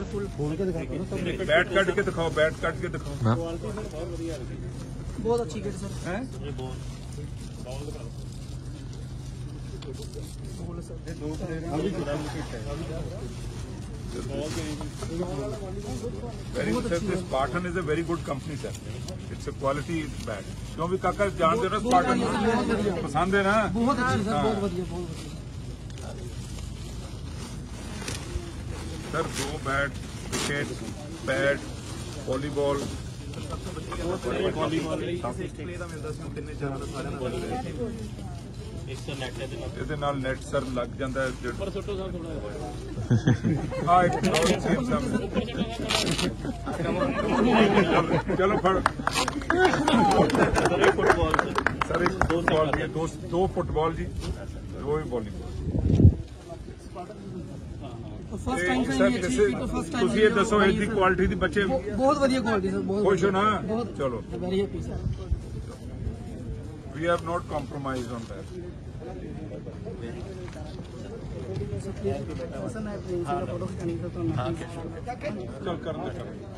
Bat cut के दिखाओ bat cut के दिखाओ। हाँ। बहुत अच्छी किट सर। हैं? Very good sir. This Spartan is a very good company sir it's a quality bat क्यों भी काका जानते हो ना स्पार्टन पसंद है ना? बहुत अच्छी सर हाँ। बहुत बढ़िया बहुत बढ़िया। सर दो बैट विकेट पैड वॉलीबॉल ਇਹਦੇ ਨਾਲ ਨੈਟ ਸਰ ਲੱਗ ਜਾਂਦਾ ਹੈ ਪਰ ਸੁੱਟੋ ਸਰ ਥੋੜਾ ਆ ਇੱਕ ਹੋਰ ਸੇਮ ਸਾਹਮਣੇ ਚਲੋ ਫੜ ਸਰ ਇੱਕ ਫੁੱਟਬਾਲ ਸਰ ਇੱਕ ਦੋ ਬਾਲ ਦੋ ਦੋ ਫੁੱਟਬਾਲ ਜੀ ਦੋ ਹੀ ਵਾਲੀਬਾਲ फर्स्ट टाइम ਤੇ से ਸਰ ये अच्छी ਕਿਸੇ किट फर्स्ट टाइम ਤੁਸੀਂ ਇਹ ਦੱਸੋ ਇਹਦੀ ਕੁਆਲਿਟੀ ਦੀ ਬੱਚੇ बहुत बढ़िया क्वालिटी सर बहुत खुश हो ना? बहुत चलो। Very happy sir we have not compromise on that sir